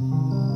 Mm-hmm.